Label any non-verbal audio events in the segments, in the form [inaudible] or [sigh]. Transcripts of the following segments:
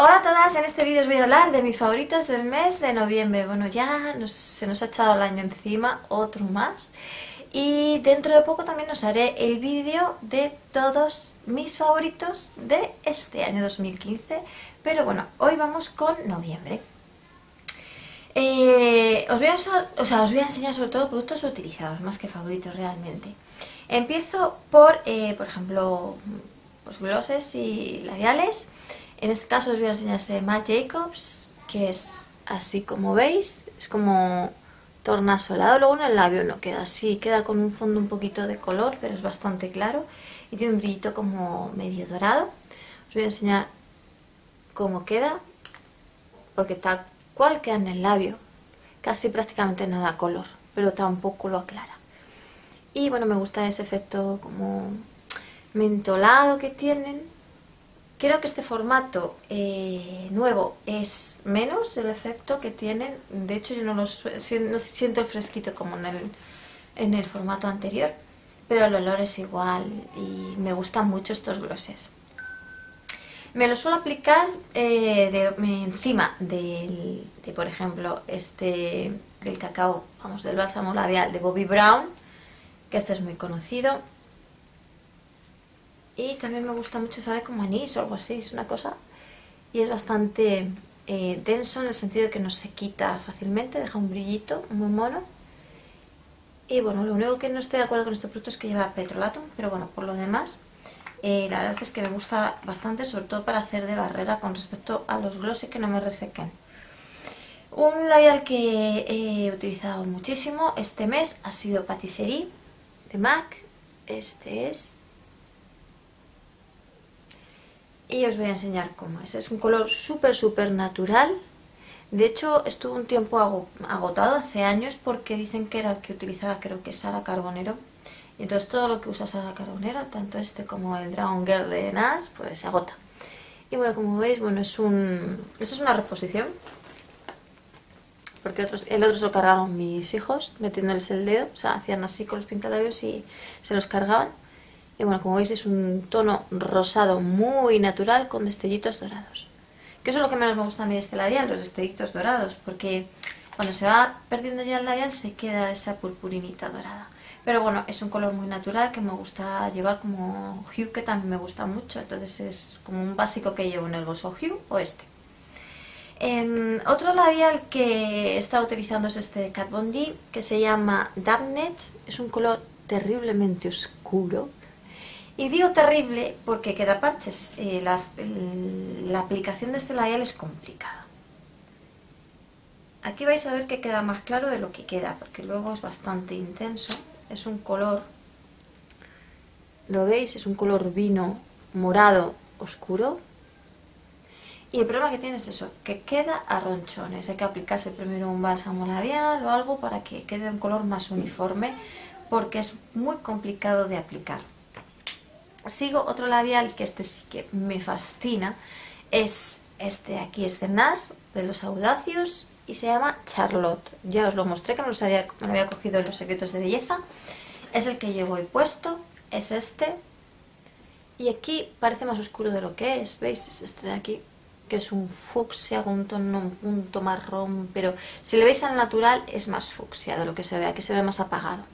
Hola a todas, en este vídeo os voy a hablar de mis favoritos del mes de noviembre. Bueno, ya se nos ha echado el año encima, otro más. Y dentro de poco también os haré el vídeo de todos mis favoritos de este año 2015. Pero bueno, hoy vamos con noviembre. Eh, os, voy a enseñar sobre todo productos utilizados, más que favoritos realmente. Empiezo por, eh, por ejemplo, pues glosses y labiales. En este caso os voy a enseñar este de Marc Jacobs, que es así como veis, es como tornasolado, luego en el labio no queda así, queda con un fondo un poquito de color, pero es bastante claro y tiene un brillito como medio dorado. Os voy a enseñar cómo queda, porque tal cual queda en el labio, casi prácticamente no da color, pero tampoco lo aclara. Y bueno, me gusta ese efecto como mentolado que tienen. Creo que este formato eh, nuevo es menos el efecto que tienen. De hecho, yo no, lo, siento el fresquito como en el, en el formato anterior, pero el olor es igual y me gustan mucho estos glosses. Me lo suelo aplicar eh, encima del, de, por ejemplo, este del cacao, vamos, del bálsamo labial de Bobbi Brown, que este es muy conocido. Y también me gusta mucho, sabe como anís o algo así, es una cosa. Y es bastante eh, denso en el sentido de que no se quita fácilmente, deja un brillito muy mono. Y bueno, lo único que no estoy de acuerdo con este producto es que lleva petrolatum, pero bueno, por lo demás eh, la verdad es que me gusta bastante, sobre todo para hacer de barrera con respecto a los gloss y que no me resequen. Un labial que he utilizado muchísimo este mes ha sido Patisserie de MAC. Este es. Y os voy a enseñar cómo es. Es un color súper, súper natural. De hecho, estuvo un tiempo agotado hace años porque dicen que era el que utilizaba, creo que Sara Carbonero y entonces todo lo que usa Sara Carbonero, tanto este como el Dragon Girl de NAS, pues se agota. Y bueno, como veis, bueno, es un... Esta es una reposición. Porque otros, el otro se lo cargaron mis hijos, metiéndoles el dedo. O sea, hacían así con los pintalabios y se los cargaban. Y bueno, como veis es un tono rosado muy natural con destellitos dorados. Que eso es lo que menos me gusta a mí de este labial, los destellitos dorados. Porque cuando se va perdiendo ya el labial se queda esa purpurinita dorada. Pero bueno, es un color muy natural que me gusta llevar como Hue, que también me gusta mucho. Entonces es como un básico que llevo en el bolso Hue o este. Em, otro labial que he estado utilizando es este de Kat Von D, que se llama Dabnet. Es un color terriblemente oscuro. Y digo terrible porque queda parches. Eh, la, la aplicación de este labial es complicada. Aquí vais a ver que queda más claro de lo que queda, porque luego es bastante intenso es un color, ¿lo veis? Es un color vino morado oscuro. Y el problema que tiene es eso, que queda a ronchones. Hay que aplicarse primero un bálsamo labial o algo para que quede un color más uniforme, porque es muy complicado de aplicar. Sigo otro labial que este sí que me fascina, es este aquí, es de NARS, de los Audacios, y se llama Charlotte. Ya os lo mostré que me, los había, lo había cogido en los secretos de belleza. Es el que llevo hoy puesto, es este. Y aquí parece más oscuro de lo que es, ¿veis? Es este de aquí, que es un fucsia con un tono un punto marrón, pero si le veis al natural es más fucsia de lo que se ve, aquí se ve más apagado.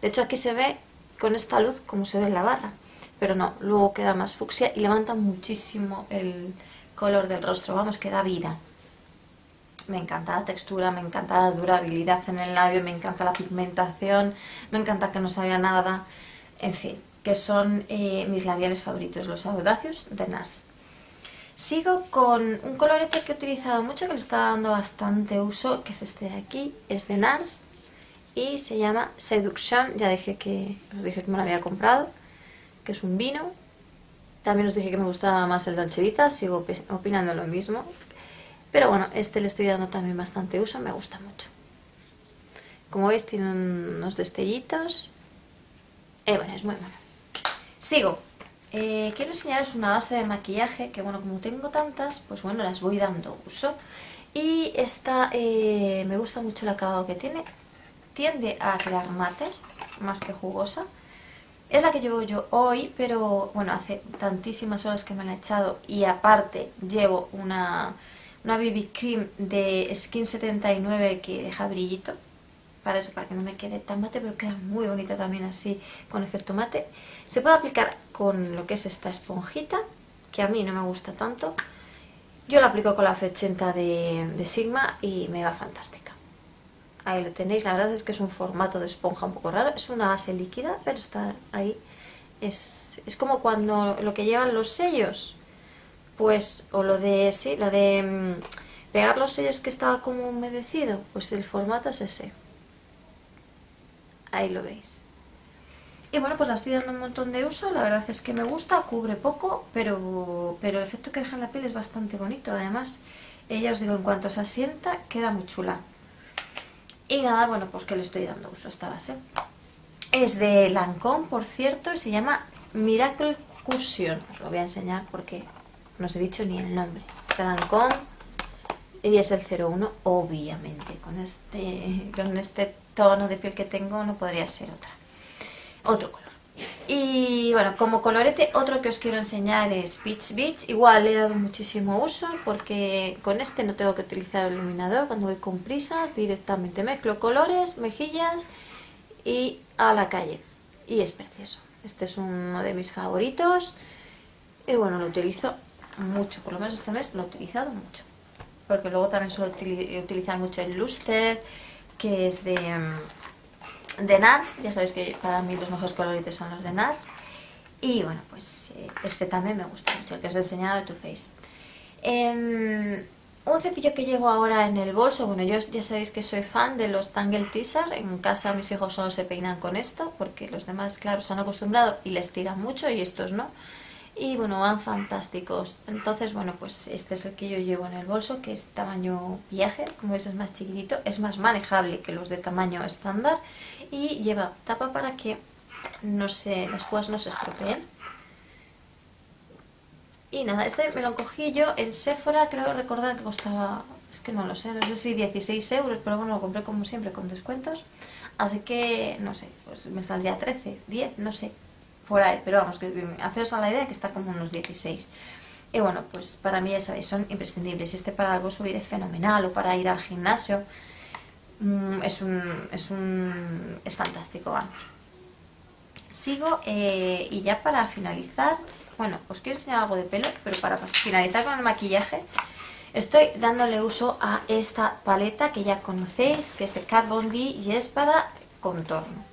De hecho aquí se ve con esta luz como se ve en la barra, pero no, luego queda más fucsia y levanta muchísimo el color del rostro, vamos, que da vida. Me encanta la textura, me encanta la durabilidad en el labio, me encanta la pigmentación, me encanta que no se nada, en fin, que son eh, mis labiales favoritos, los Audacious de NARS. Sigo con un colorete que he utilizado mucho, que le está dando bastante uso, que es este de aquí, es de NARS y se llama Seduction, ya dije que, os dije que me lo había comprado, que es un vino. También os dije que me gustaba más el Dolce Vita, sigo opinando lo mismo, pero bueno, este le estoy dando también bastante uso, me gusta mucho. Como veis tiene unos destellitos. Eh, bueno, es muy bueno. Sigo. Eh, quiero enseñaros una base de maquillaje que bueno, como tengo tantas, pues bueno, las voy dando uso. Y esta eh, me gusta mucho el acabado que tiene. Tiende a quedar mate, más que jugosa. Es la que llevo yo hoy, pero bueno, hace tantísimas horas que me la he echado y aparte llevo una, una BB Cream de Skin 79 que deja brillito. Para eso, para que no me quede tan mate, pero queda muy bonita también así con efecto mate. Se puede aplicar con lo que es esta esponjita, que a mí no me gusta tanto. Yo la aplico con la F80 de, de Sigma y me va fantástica. Ahí lo tenéis, la verdad es que es un formato de esponja un poco raro, es una base líquida, pero está ahí. Es, es como cuando lo que llevan los sellos, pues, o lo de, sí, lo de mm, pegar los sellos que estaba como humedecido, pues el formato es ese. Ahí lo veis. Y bueno, pues la estoy dando un montón de uso, la verdad es que me gusta, cubre poco, pero, pero el efecto que deja en la piel es bastante bonito. Además, ella os digo, en cuanto se asienta, queda muy chula. Y nada, bueno, pues que le estoy dando uso a esta base. Es de Lancome, por cierto, y se llama Miracle Cushion. Os lo voy a enseñar porque no os he dicho ni el nombre. De Lancome y es el 01, obviamente. Con este, con este tono de piel que tengo no podría ser otra. Otro color. Y bueno, como colorete, otro que os quiero enseñar es Peach Beach. Igual le he dado muchísimo uso porque con este no tengo que utilizar el iluminador cuando voy con prisas. Directamente mezclo colores, mejillas y a la calle. Y es precioso. Este es uno de mis favoritos. Y bueno, lo utilizo mucho. Por lo menos este mes lo he utilizado mucho. Porque luego también suelo utilizar mucho el Luster, que es de mm, de NARS, ya sabéis que para mí los mejores coloritos son los de NARS. Y bueno, pues eh, este también me gusta mucho, el que os he enseñado de Too Faced. Em, un cepillo que llevo ahora en el bolso, bueno, yo ya sabéis que soy fan de los Tangle Teaser, en casa mis hijos solo se peinan con esto, porque los demás, claro, se han acostumbrado y les tiran mucho y estos no. Y bueno, van fantásticos. Entonces, bueno, pues este es el que yo llevo en el bolso, que es tamaño viaje, como veis es más chiquitito, es más manejable que los de tamaño estándar y lleva tapa para que no se, las púas no se estropeen. Y nada, este me lo cogí yo en Sephora, creo recordar que costaba, es que no lo sé, no sé si 16 euros, pero bueno, lo compré como siempre con descuentos. Así que, no sé, pues me saldría 13, 10, no sé, por ahí, pero vamos, que haceros a la idea que está como unos 16. Y bueno, pues para mí ya sabéis, son imprescindibles. Este para algo subir es fenomenal o para ir al gimnasio. Mm, es un, es un, es fantástico, vamos. Sigo eh, y ya para finalizar, bueno, os quiero enseñar algo de pelo, pero para finalizar con el maquillaje, estoy dándole uso a esta paleta que ya conocéis, que es de Kat Von D y es para contorno.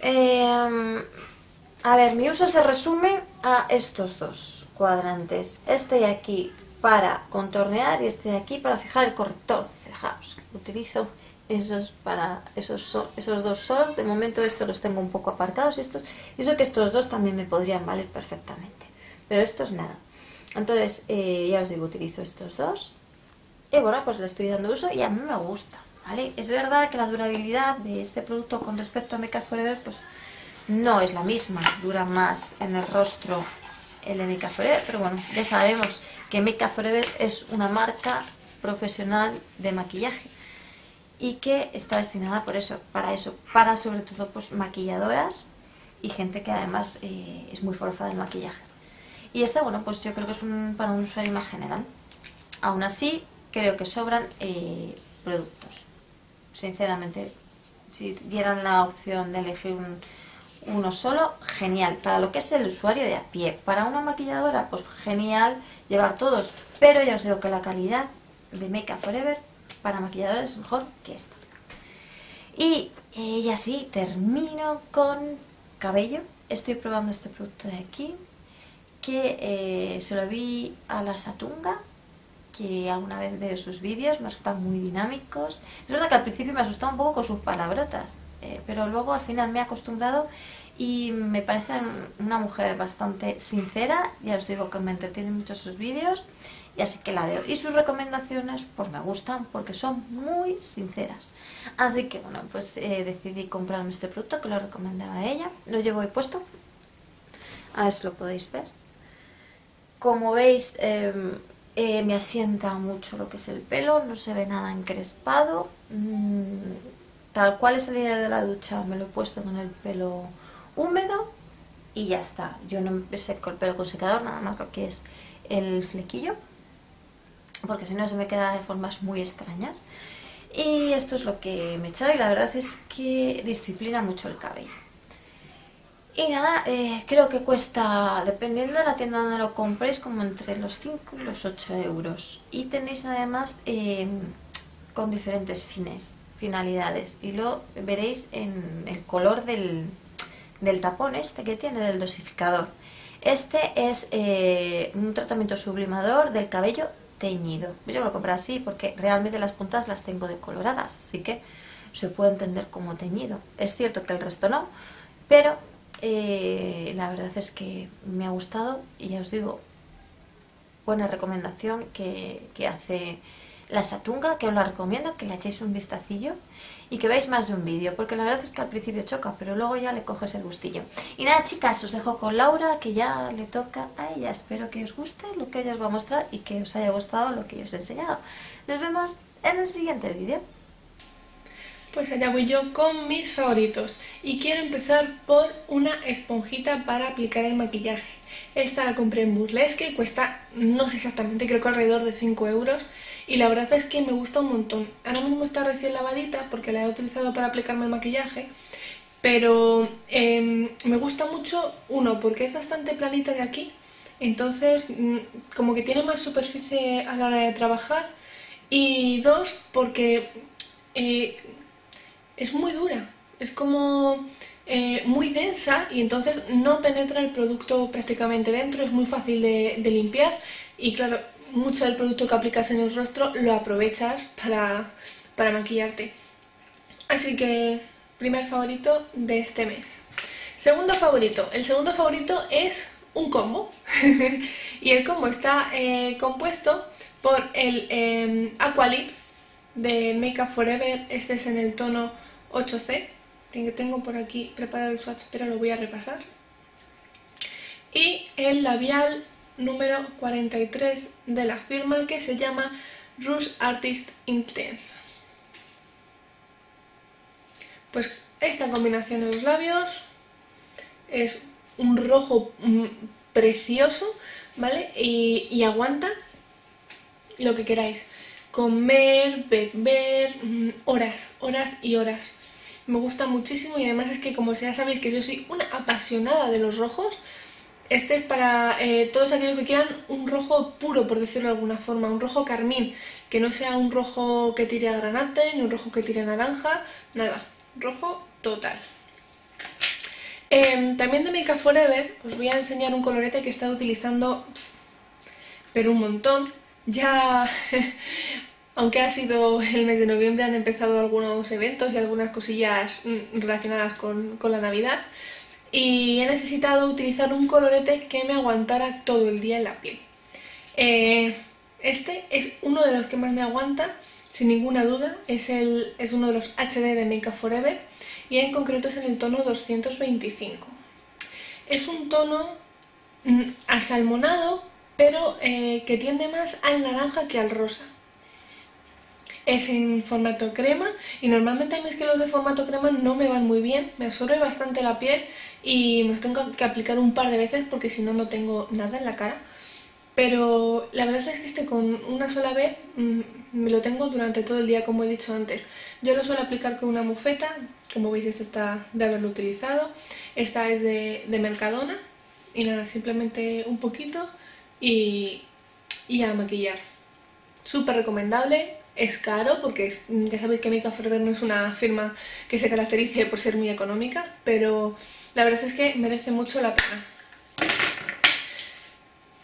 Em, a ver, mi uso se resume a estos dos cuadrantes. Este de aquí para contornear y este de aquí para fijar el corrector. Fijaos, utilizo esos para esos, esos dos solos. De momento estos los tengo un poco apartados. Estos, y eso que estos dos también me podrían valer perfectamente. Pero estos nada. Entonces, eh, ya os digo, utilizo estos dos. Y bueno, pues le estoy dando uso y a mí me gusta. ¿vale? Es verdad que la durabilidad de este producto con respecto a Makeup Forever pues, no es la misma. Dura más en el rostro el de Makeup Forever. Pero bueno, ya sabemos que Makeup Forever es una marca profesional de maquillaje y que está destinada por eso, para eso, para sobre todo pues maquilladoras y gente que además eh, es muy forfa del maquillaje. Y este, bueno, pues yo creo que es un, para un usuario más general. Aún así, creo que sobran eh, productos. Sinceramente, si dieran la opción de elegir uno solo, genial. Para lo que es el usuario de a pie. Para una maquilladora, pues genial llevar todos. Pero ya os digo que la calidad de Makeup Forever para maquilladores es mejor que esta. Y, eh, así termino con cabello. Estoy probando este producto de aquí, que eh, se lo vi a la Satunga, que alguna vez veo sus vídeos, me resultan muy dinámicos. Es verdad que al principio me asustaba un poco con sus palabrotas, eh, pero luego al final me he acostumbrado y me parece una mujer bastante sincera, ya os digo que me entretienen mucho sus vídeos y así que la veo. Y sus recomendaciones pues me gustan porque son muy sinceras. Así que bueno, pues eh, decidí comprarme este producto que lo recomendaba ella. Lo llevo ahí puesto. A ver si lo podéis ver. Como veis, em, eh, me asienta mucho lo que es el pelo, no se ve nada encrespado. Mm, tal cual he salido de la ducha, me lo he puesto con el pelo húmedo y ya está. Yo no me seco el pelo con secador, nada más lo que es el flequillo, porque si no se me queda de formas muy extrañas. Y esto es lo que me he echado y la verdad es que disciplina mucho el cabello. Y nada, eh, creo que cuesta, dependiendo de la tienda donde lo compréis, como entre los 5 y los 8 euros. Y tenéis además eh, con diferentes fines, finalidades. Y lo veréis en el color del, del tapón este que tiene, del dosificador. Este es eh, un tratamiento sublimador del cabello teñido. Yo lo compré así porque realmente las puntas las tengo decoloradas, así que se puede entender como teñido. Es cierto que el resto no, pero eh, la verdad es que me ha gustado y ya os digo, buena recomendación que, que hace la Satunga, que os la recomiendo, que le echéis un vistacillo y que veáis más de un vídeo, porque la verdad es que al principio choca, pero luego ya le coges el gustillo. Y nada chicas, os dejo con Laura, que ya le toca a ella. Espero que os guste lo que ella os va a mostrar y que os haya gustado lo que os he enseñado. Nos vemos en el siguiente vídeo. Pues allá voy yo con mis favoritos y quiero empezar por una esponjita para aplicar el maquillaje. Esta la compré en Burlesque, cuesta no sé exactamente, creo que alrededor de 5 euros y la verdad es que me gusta un montón. Ahora mismo está recién lavadita porque la he utilizado para aplicarme el maquillaje, pero em, me gusta mucho, uno, porque es bastante planita de aquí, entonces mm, como que tiene más superficie a la hora de trabajar y dos, porque eh, es muy dura, es como eh, muy densa y entonces no penetra el producto prácticamente dentro, es muy fácil de, limpiar y claro, mucho del producto que aplicas en el rostro lo aprovechas para, para maquillarte. Así que, primer favorito de este mes. Segundo favorito. El segundo favorito es un combo. [laughs] y el combo está eh, compuesto por el eh, Aqualip de Makeup Forever. Este es en el tono 8C. Tengo por aquí preparado el swatch, pero lo voy a repasar. Y el labial número 43 de la firma que se llama Rouge Artist Intense. Pues esta combinación de los labios es un rojo mm, precioso, ¿vale? Y, y aguanta lo que queráis. Comer, beber, mm, horas, horas y horas me gusta muchísimo y además es que como ya sabéis que yo soy una apasionada de los rojos, este es para eh, todos aquellos que quieran un rojo puro, por decirlo de alguna forma, un rojo carmín, que no sea un rojo que tire a granate, ni un rojo que tire naranja, nada, rojo total. Em, también de Make Forever os voy a enseñar un colorete que he estado utilizando, pero un montón. Ya [laughs] aunque ha sido el mes de noviembre, han empezado algunos eventos y algunas cosillas mm, relacionadas con, la Navidad y he necesitado utilizar un colorete que me aguantara todo el día en la piel. Eh, este es uno de los que más me aguanta, sin ninguna duda, es, el, es uno de los HD de Make Up Forever y en concreto es en el tono 225. Es un tono mm, asalmonado, pero eh, que tiende más al naranja que al rosa es en formato crema y normalmente a mí los de formato crema no me van muy bien, me absorbe bastante la piel y me los tengo que aplicar un par de veces porque si no no tengo nada en la cara. Pero la verdad es que este con una sola vez mm, me lo tengo durante todo el día como he dicho antes. Yo lo suelo aplicar con una mufeta, como veis esta está de haberlo utilizado, esta es de, Mercadona y nada, simplemente un poquito y, y a maquillar. Súper recomendable, es caro porque ya sabéis que Make Forever no es una firma que se caracterice por ser muy económica, pero la verdad es que merece mucho la pena.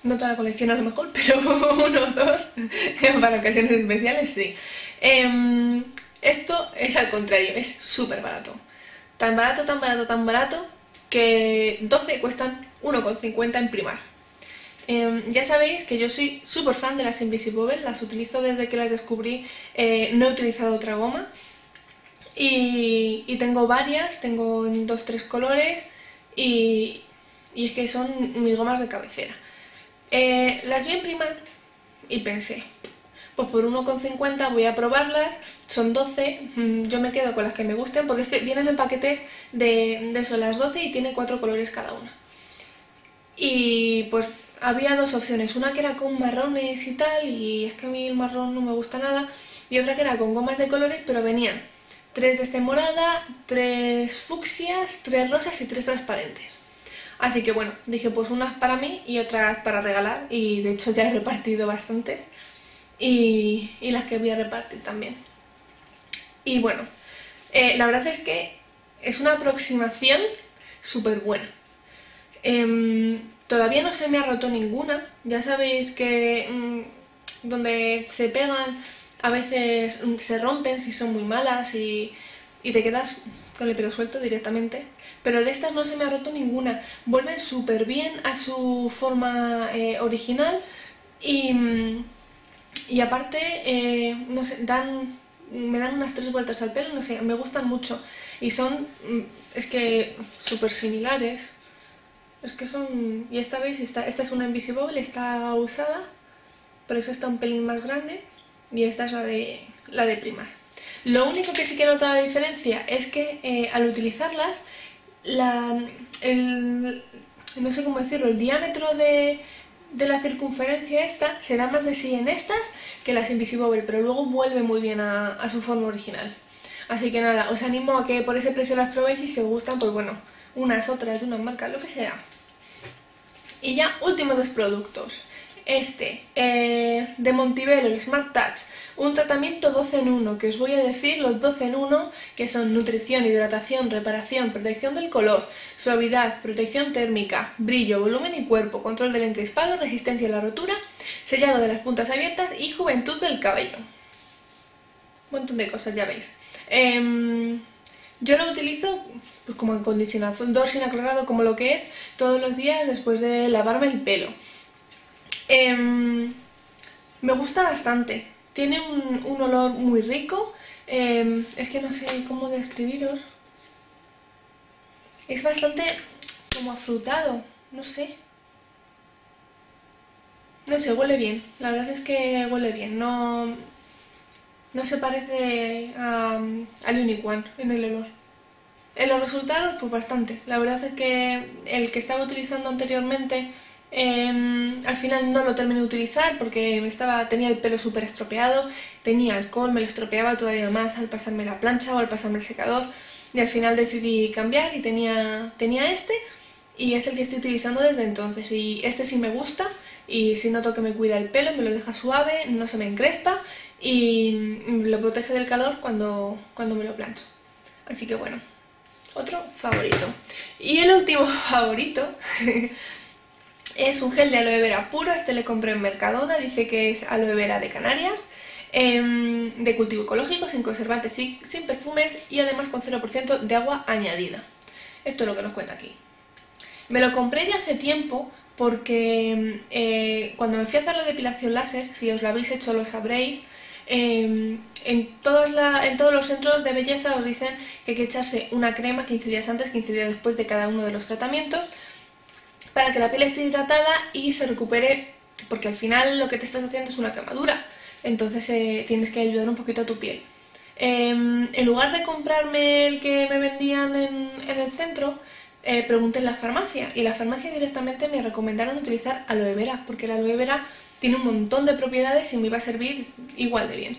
No toda la colección a lo mejor, [laughs] pero uno o dos [laughs] para ocasiones especiales sí. Em, esto es al contrario, es súper barato. Tan barato, tan barato, tan barato que 12 cuestan 1,50 en primar. Em, ya sabéis que yo soy súper fan de las Invisible, las utilizo desde que las descubrí, eh, no he utilizado otra goma y, tengo varias, tengo en dos, tres colores y, es que son mis gomas de cabecera. Eh, las vi en Primark y pensé, pues por 1,50 voy a probarlas, son 12, mm, yo me quedo con las que me gusten porque es que vienen en paquetes de, de eso, las 12 y tiene cuatro colores cada una. Y pues había dos opciones, una que era con marrones y tal, y es que a mí el marrón no me gusta nada, y otra que era con gomas de colores, pero venían tres de este morada, tres fucsias, tres rosas y tres transparentes. Así que bueno, dije pues unas para mí y otras para regalar, y de hecho ya he repartido bastantes, y, y las que voy a repartir también. Y bueno, eh, la verdad es que es una aproximación súper buena. Em, todavía no se me ha roto ninguna. Ya sabéis que mm, donde se pegan a veces mm, se rompen si son muy malas y, y te quedas con el pelo suelto directamente. Pero de estas no se me ha roto ninguna. Vuelven súper bien a su forma eh, original y, mm, y aparte, eh, dan, me dan unas tres vueltas al pelo, no sé, me gustan mucho. Y son, es que, súper similares. Es que son... Y esta vez, esta, esta es una Invisible, está usada, por eso está un pelín más grande. Y esta es la de, la de primar. Lo único que sí que he notado la diferencia es que eh, al utilizarlas, la, el, no sé cómo decirlo, el diámetro de, de la circunferencia esta se más de sí en estas que las Invisible, pero luego vuelve muy bien a, a su forma original. Así que nada, os animo a que por ese precio las probéis y si os gustan, pues bueno, unas, otras, de una marca, lo que sea. Y ya, últimos dos productos. Este, eh, de Montibello, el Smart Touch, un tratamiento 12 en 1, que os voy a decir los 12 en 1, que son nutrición, hidratación, reparación, protección del color, suavidad, protección térmica, brillo, volumen y cuerpo, control del encrespado, resistencia a la rotura, sellado de las puntas abiertas y juventud del cabello. Un montón de cosas, ya veis. Em, yo lo utilizo pues, como acondicionador sin aclarado, como lo que es, todos los días después de lavarme el pelo. Em, me gusta bastante. Tiene un, olor muy rico. Em, es que no sé cómo describiros. Es bastante como afrutado, no sé. No sé, huele bien. La verdad es que huele bien. No, no se parece a, al One en el olor. En los resultados, pues bastante. La verdad es que el que estaba utilizando anteriormente em, al final no lo terminé de utilizar porque estaba, tenía el pelo súper estropeado, tenía alcohol, me lo estropeaba todavía más al pasarme la plancha o al pasarme el secador y al final decidí cambiar y tenía, tenía este y es el que estoy utilizando desde entonces y este sí me gusta y si noto que me cuida el pelo, me lo deja suave, no se me encrespa y lo protege del calor cuando, cuando me lo plancho. Así que bueno, otro favorito. Y el último [laughs] favorito [laughs] es un gel de aloe vera puro, este le compré en Mercadona, dice que es aloe vera de Canarias, em, de cultivo ecológico, sin conservantes, sin, sin perfumes y además con 0% de agua añadida. Esto es lo que nos cuenta aquí. Me lo compré ya hace tiempo porque eh, cuando me fui a hacer la depilación láser, si os lo habéis hecho lo sabréis, Em, en, en todos los centros de belleza os dicen que hay que echarse una crema 15 días antes, 15 días después de cada uno de los tratamientos para que la piel esté hidratada y se recupere, porque al final lo que te estás haciendo es una quemadura, entonces eh, tienes que ayudar un poquito a tu piel. Em, en lugar de comprarme el que me vendían en, el centro, eh, pregunté en la farmacia y la farmacia directamente me recomendaron utilizar aloe vera, porque la aloe vera tiene un montón de propiedades y me iba a servir igual de bien.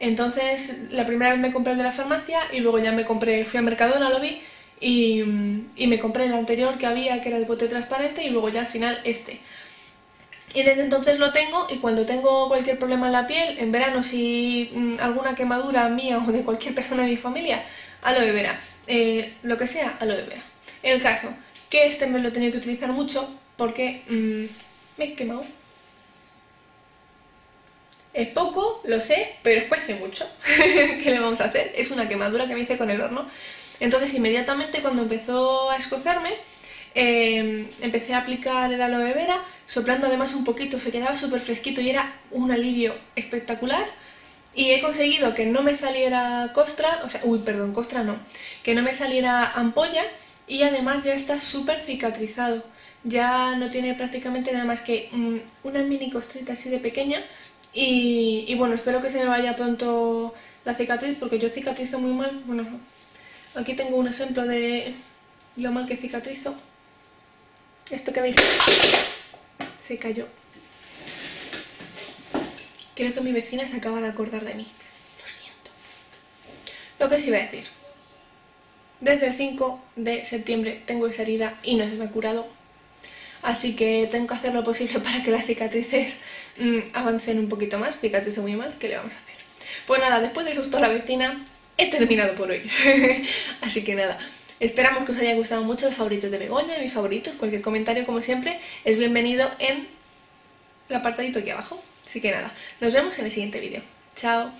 Entonces, la primera vez me compré el de la farmacia y luego ya me compré, fui a Mercadona, lo vi y, me compré el anterior que había, que era el bote transparente, y luego ya al final este. Y desde entonces lo tengo y cuando tengo cualquier problema en la piel, en verano si mm, alguna quemadura mía o de cualquier persona de mi familia, aloe vera. Eh, lo que sea, aloe vera. El caso, que este me lo he tenido que utilizar mucho porque mm, me he quemado es poco, lo sé, pero escuece mucho. [laughs] ¿Qué le vamos a hacer? Es una quemadura que me hice con el horno. Entonces inmediatamente cuando empezó a escozarme, em, empecé a aplicar el aloe vera, soplando además un poquito, se quedaba súper fresquito y era un alivio espectacular. Y he conseguido que no me saliera costra, o sea, uy, perdón, costra no, que no me saliera ampolla y además ya está súper cicatrizado. Ya no tiene prácticamente nada más que mm, una mini costrita así de pequeña Y, bueno, espero que se me vaya pronto la cicatriz porque yo cicatrizo muy mal. Bueno, aquí tengo un ejemplo de lo mal que cicatrizo. Esto que veis se cayó. Creo que mi vecina se acaba de acordar de mí. Lo siento. Lo que sí iba a decir. Desde el 5 de septiembre tengo esa herida y no se me ha curado. Así que tengo que hacer lo posible [laughs] para que las cicatrices mm, avancen un poquito más. Cicatrizo muy mal, ¿qué le vamos a hacer? Pues nada, después de susto a la vecina, he terminado por hoy. [laughs] Así que nada, esperamos que os haya gustado mucho los favoritos de Begoña, mis favoritos. Cualquier comentario, como siempre, es bienvenido en el apartadito aquí abajo. Así que nada, nos vemos en el siguiente vídeo. Chao.